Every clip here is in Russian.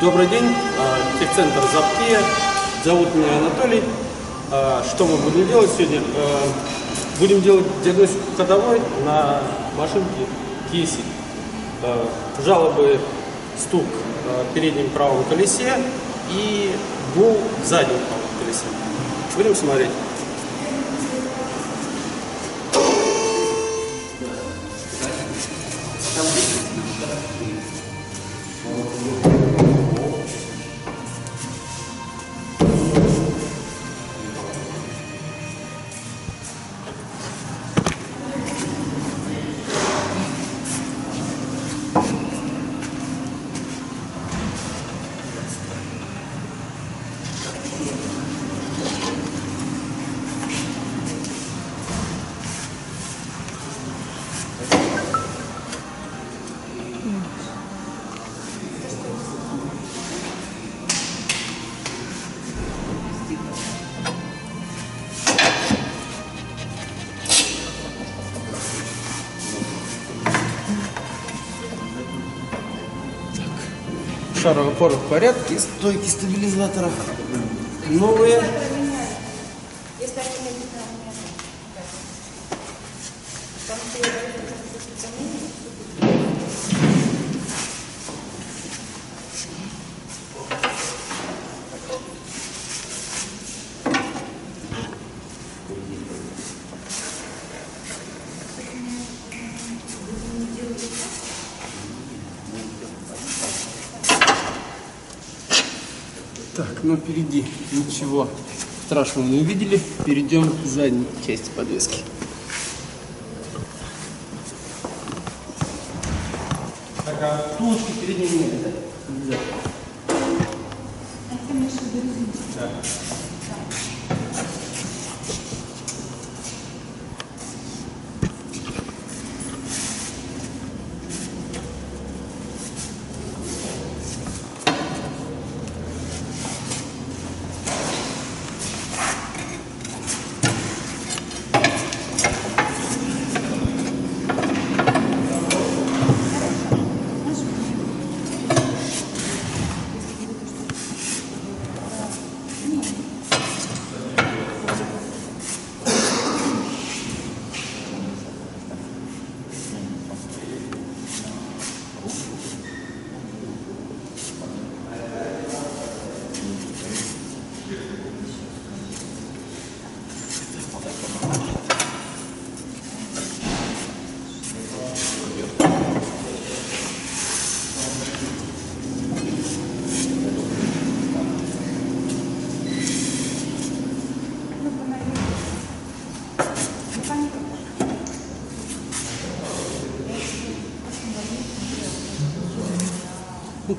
Добрый день, а, техцентр Заптия. Зовут меня Анатолий. А, Что мы будем делать сегодня? А, Будем делать диагностику ходовой на машинке. А, Жалобы стук в переднем правом колесе и гул в заднем правом колесе. Будем смотреть. Шаровые опоры в порядке, стойки стабилизатора новые. Так, ну впереди ничего страшного не увидели. Перейдем к задней части подвески. Так, а втулочки передней нет, да? Нельзя. Да.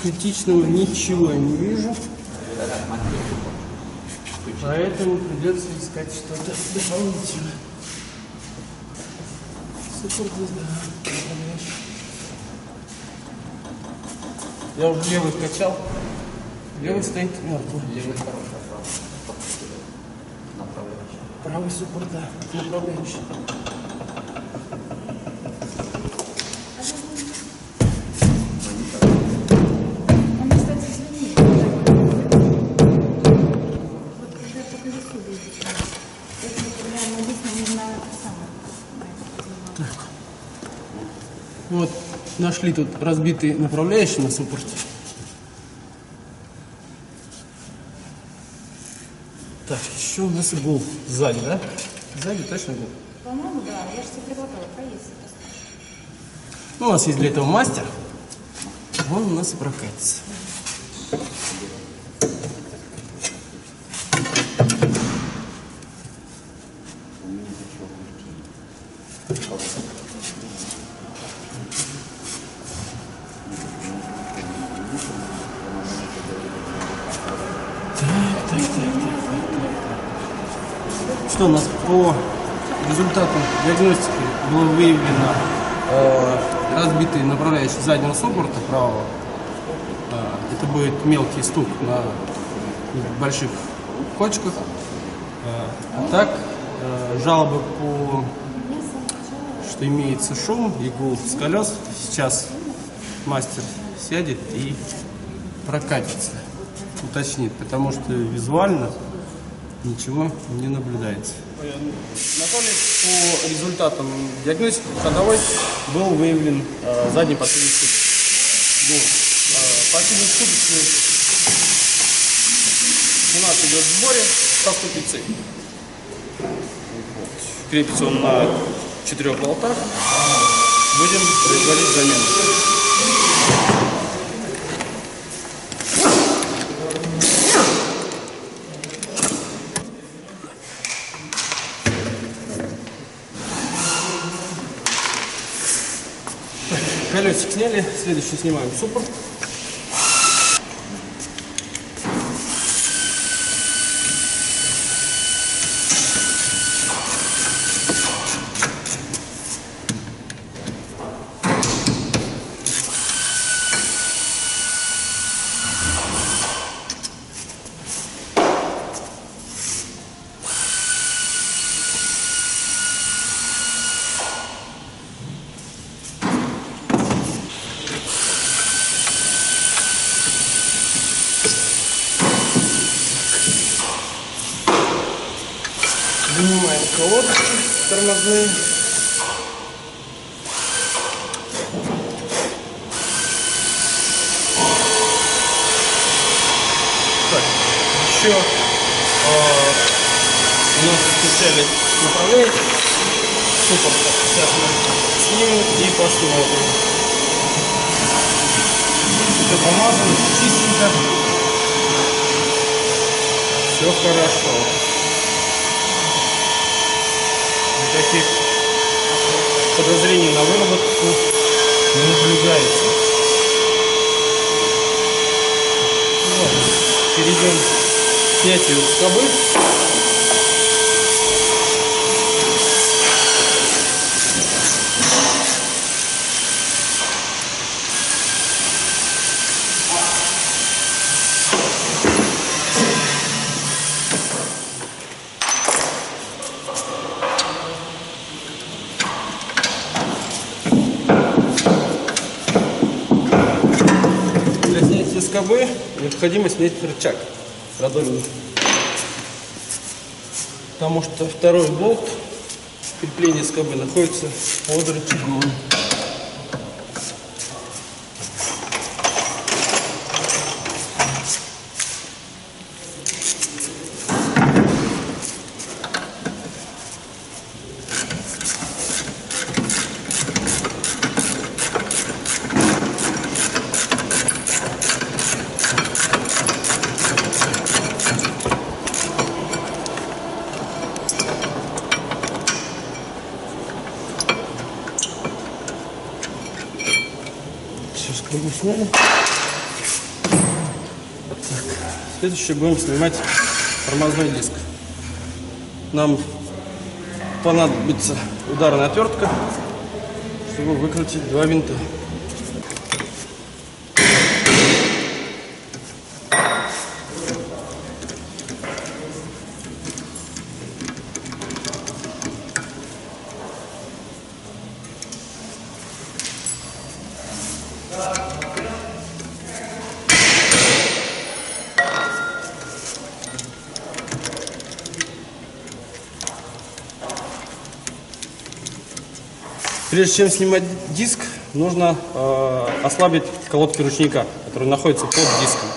Критичного ничего не вижу. Поэтому придется искать что-то дополнительное. Я уже левый качал. Левый стоит мертвый. Левый хороший, а правый направляющий. Правый супер, да, направляющий. Вот нашли тут разбитый направляющий на суппорте. Так, еще у нас и гул сзади, да? Сзади точно гул. По-моему, да. Я же тебе предлагала проесть. Ну, у нас есть для этого мастер. Он у нас и прокатится. Что у нас по результатам диагностики было выявлено э, разбитый направляющий заднего суппорта правого. Э, это будет мелкий стук на больших кочках. Э, а так, э, жалобы по что имеется шум и гул с колес. Сейчас мастер сядет и прокатится, уточнит, потому что визуально ничего не наблюдается. Анатолий, по результатам диагностики ходовой был выявлен э, задний последний ступ. Ну, э, последний ступичный у нас идет в сборе со ступицей. Крепится он на четырех болтах. Будем производить замену. Сняли, следующий снимаем суппорт. Вынимаем колодочки тормозные. Так, еще э, у нас включали направление. Супер. Сейчас мы снимем и посмотрим. Все помазано, чистенько. Все хорошо. Никаких подозрений на выработку не наблюдается. Ну перейдем к снятию скобы. Для снятия скобы необходимо снять рычаг продольный. Потому что второй болт крепления скобы находится под рычагом. Все, скобу сняли. Так. Следующее будем снимать тормозной диск. Нам понадобится ударная отвертка, чтобы выкрутить два винта. Прежде чем снимать диск, нужно э, ослабить колодки ручника, которые находятся под диском.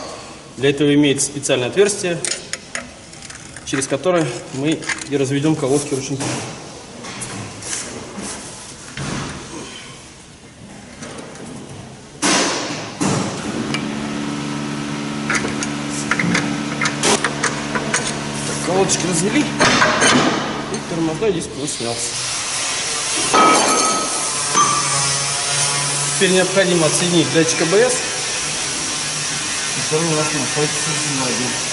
Для этого имеется специальное отверстие, через которое мы и разведем колодки ручника. Колодочки развели, и тормозной диск уже снялся. Теперь необходимо отсоединить датчик АБС. Который у нас находится сзади.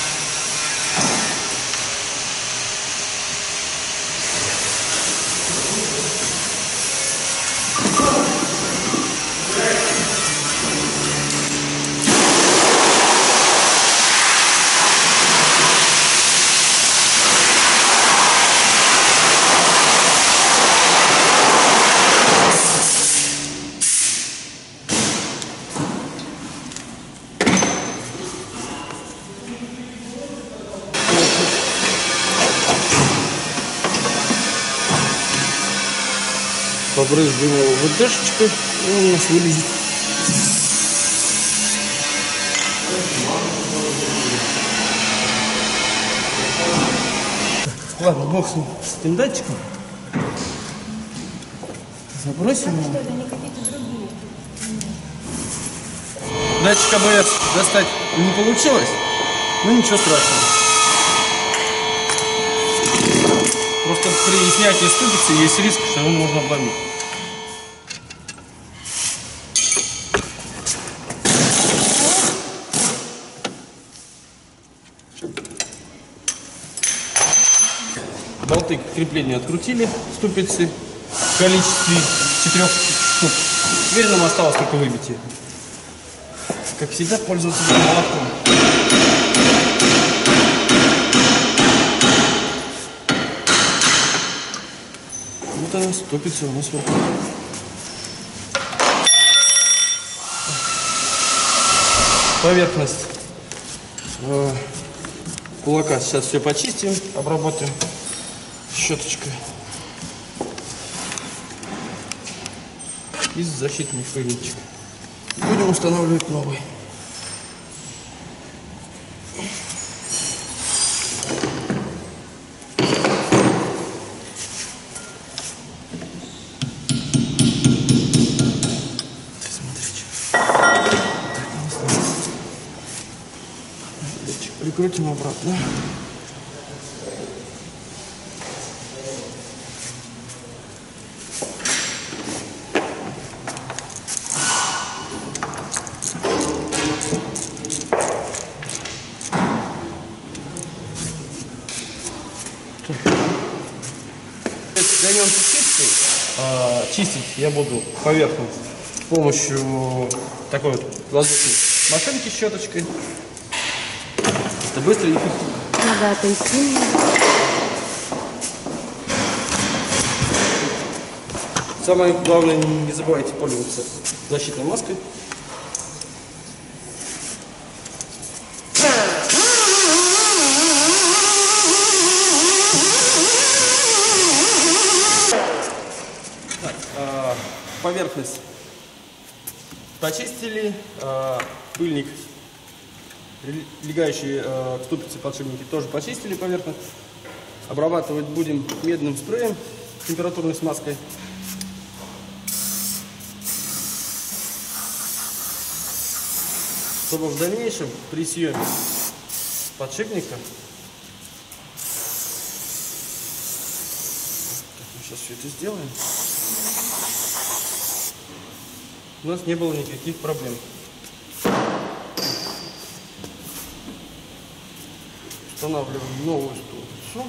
Побрызгиваем его ВДшечкой, и он у нас вылезет. Ладно, бог с этим датчиком. Забросим его. Датчик АБС достать не получилось, но ничего страшного. Просто при снятии ступицы есть риск, что его можно обломить. Болты крепления открутили, ступицы в количестве четырех штук. Теперь нам осталось только выбить их. Как всегда, пользоваться молотком. Вот она ступица у нас вот. Поверхность э, кулака сейчас все почистим, обработаем щеточкой. Из защитных пыльничек. Будем устанавливать новый. Датчик Прикрутим обратно. Чистить я буду поверхность с помощью такой вот воздушной машинки щеточкой. Это быстро и эффективно. Надо отойти. Самое главное, не забывайте пользоваться защитной маской. Поверхность почистили, а, пыльник, легающие к ступице подшипники тоже почистили поверхность. Обрабатывать будем медным спреем, температурной смазкой. чтобы в дальнейшем при съеме подшипника сейчас все это сделаем у нас не было никаких проблем. Устанавливаем новую ступицу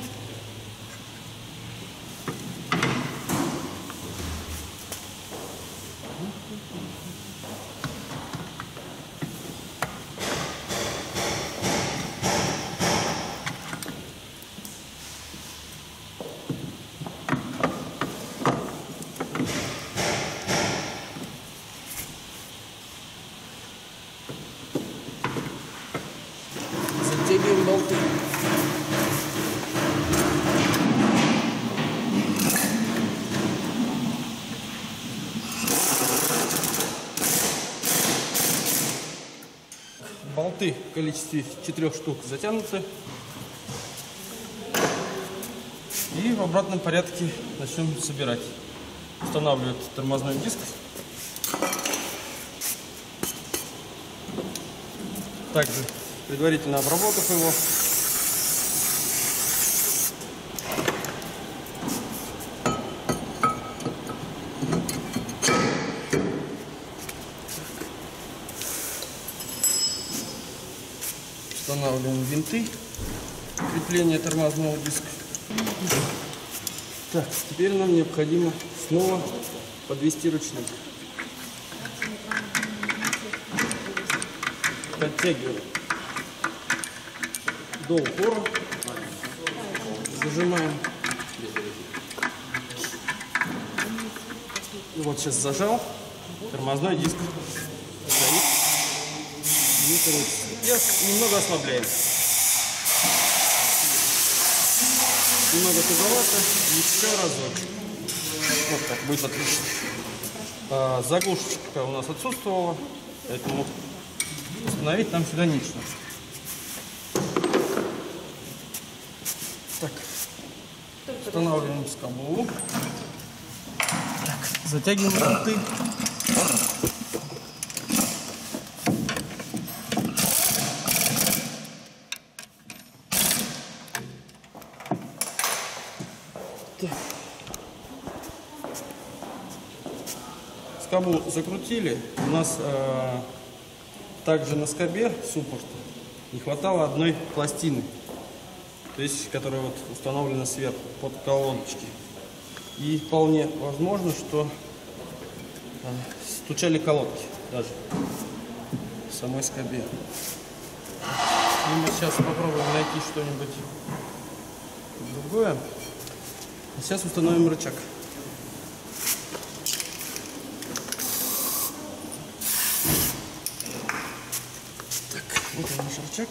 затягиваем болты болты в количестве четырех штук затянуты. И в обратном порядке начнем собирать. Устанавливать тормозной диск. Также предварительно обработав его. Устанавливаем винты крепления тормозного диска. Так, теперь нам необходимо снова подвести ручник. Подтягиваем до упора. Зажимаем. И вот сейчас зажал. Тормозной диск. стоит. И немного ослабляем. Немного туговато. Еще разок. отвертка будет отлично. А, заглушечка у нас отсутствовала, поэтому установить нам сюда нечего. Устанавливаем скобу. Так, затягиваем болты. Скобу закрутили. У нас э, также на скобе суппорт не хватало одной пластины, то есть которая вот установлена сверху под колоночки. И вполне возможно, что э, стучали колодки даже в самой скобе. И мы сейчас попробуем найти что-нибудь другое. А Сейчас установим рычаг. Так, вот наш рычаг.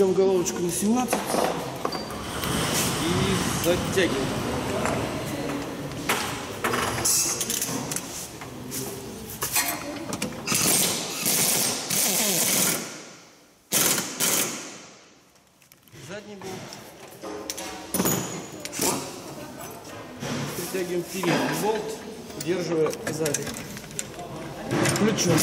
Берем головочку на 17 и затягиваем. Задний болт. Притягиваем передний болт, удерживая сзади. Плечом.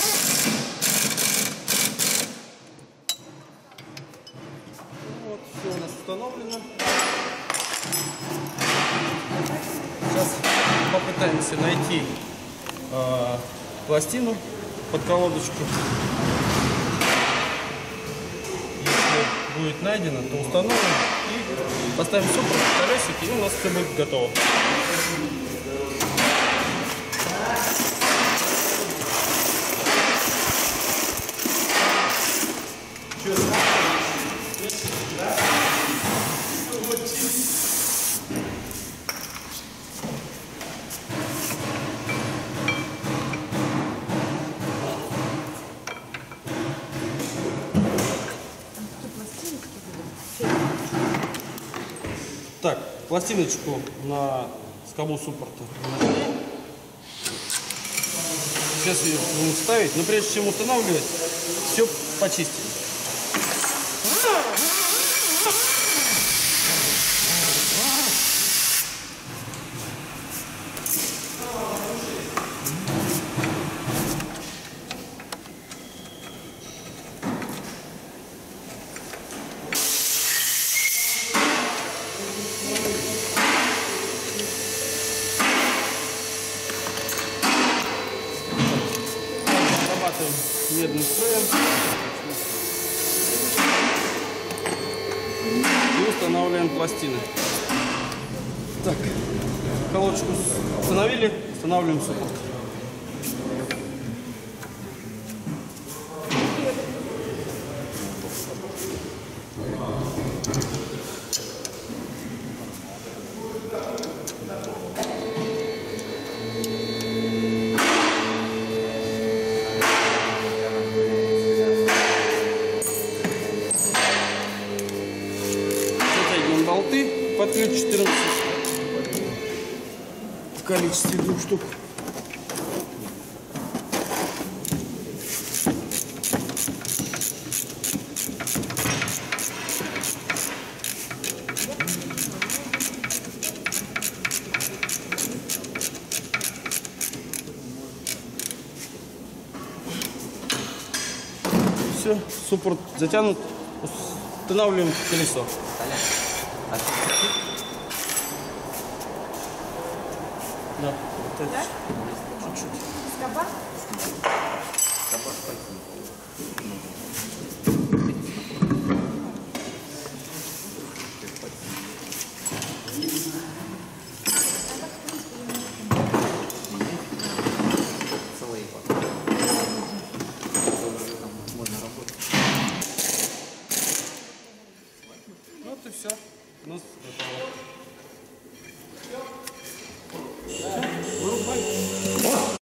Попытаемся найти э, пластину под колодочку. Если будет найдено, то установим и поставим супер колесики, и у нас все будет готово. Так, пластиночку на скобу суппорта. Сейчас ее будем ставить, но прежде чем устанавливать, все почистим. Обрабатываем медным спреем. И устанавливаем пластины. Так, колодочку установили, устанавливаем суппорт. количестве двух штук. Все, суппорт затянут, устанавливаем колесо. Понятно. Да. Скоба? Собак пойти.